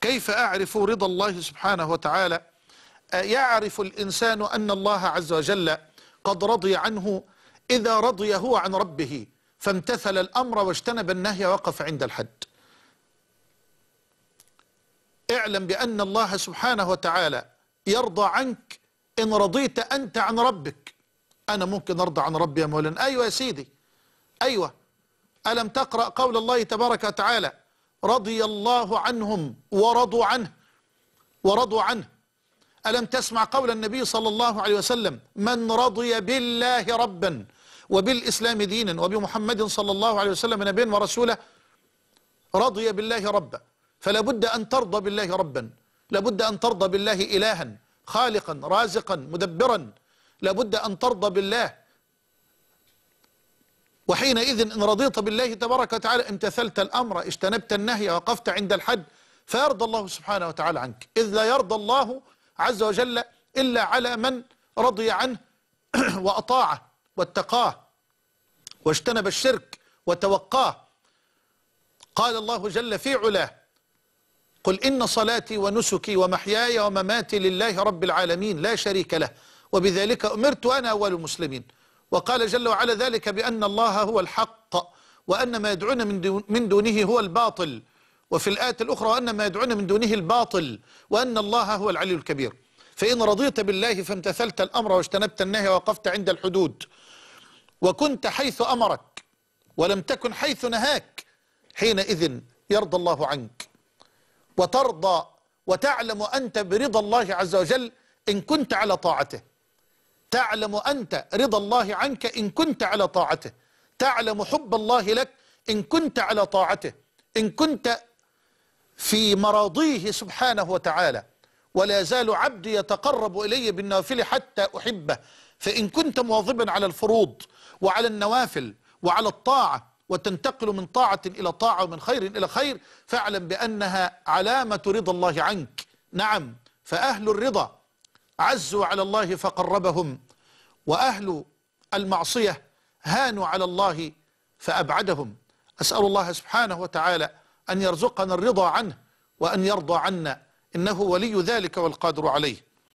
كيف أعرف رضا الله سبحانه وتعالى؟ يعرف الإنسان أن الله عز وجل قد رضي عنه إذا رضي هو عن ربه فامتثل الأمر واجتنب النهي وقف عند الحد. اعلم بأن الله سبحانه وتعالى يرضى عنك إن رضيت أنت عن ربك. أنا ممكن أرضى عن ربي يا مولانا أيوة يا سيدي. أيوة. ألم تقرأ قول الله تبارك وتعالى رضي الله عنهم ورضوا عنه ورضوا عنه. ألم تسمع قول النبي صلى الله عليه وسلم؟ من رضي بالله ربا وبالإسلام دينا وبمحمد صلى الله عليه وسلم نبيا ورسولا رضي بالله ربا. فلا بد أن ترضى بالله ربا. لابد أن ترضى بالله إلها خالقا رازقا مدبرا. لابد أن ترضى بالله وحينئذ إن رضيت بالله تبارك وتعالى امتثلت الأمر اجتنبت النهي وقفت عند الحد فيرضى الله سبحانه وتعالى عنك. إذ لا يرضى الله عز وجل إلا على من رضي عنه وأطاعه واتقاه واجتنب الشرك وتوقاه. قال الله جل في علاه قل إن صلاتي ونسكي ومحياي ومماتي لله رب العالمين لا شريك له وبذلك أمرت أنا أول المسلمين. وقال جل وعلا ذلك بأن الله هو الحق وأن ما يدعون من, دون من دونه هو الباطل. وفي الآية الأخرى وأن ما يدعون من دونه الباطل وأن الله هو العلي الكبير. فإن رضيت بالله فامتثلت الأمر واجتنبت النهي ووقفت عند الحدود. وكنت حيث أمرك ولم تكن حيث نهاك حينئذ يرضى الله عنك. وترضى وتعلم أنت برضا الله عز وجل إن كنت على طاعته. تعلم أنت رضا الله عنك إن كنت على طاعته. تعلم حب الله لك إن كنت على طاعته. إن كنت في مراضيه سبحانه وتعالى. ولا يزال عبدي يتقرب إلي بالنوافل حتى أحبه. فإن كنت مواظبا على الفروض وعلى النوافل وعلى الطاعة وتنتقل من طاعة إلى طاعة ومن خير إلى خير فاعلم بأنها علامة رضا الله عنك. نعم فأهل الرضا عزوا على الله فقربهم وأهل المعصية هانوا على الله فأبعدهم. أسأل الله سبحانه وتعالى أن يرزقنا الرضا عنه وأن يرضى عنا إنه ولي ذلك والقادر عليه.